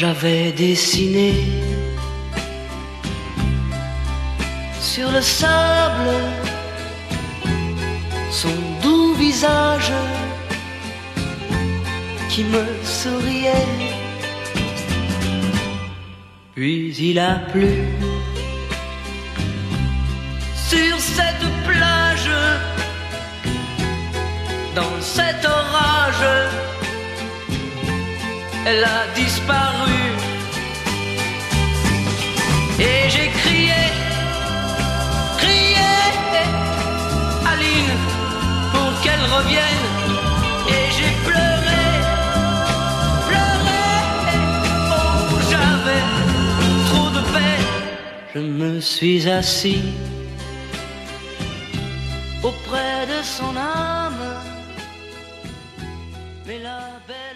j'avais dessiné sur le sable son doux visage qui me souriait. Puis il a plu sur cette plage, dans cet orage, elle a disparu. Et j'ai crié, crié, Aline, pour qu'elle revienne. Et j'ai pleuré, pleuré, oh j'avais trop de peine. Je me suis assis auprès de son âme. Mais la belle